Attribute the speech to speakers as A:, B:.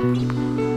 A: Música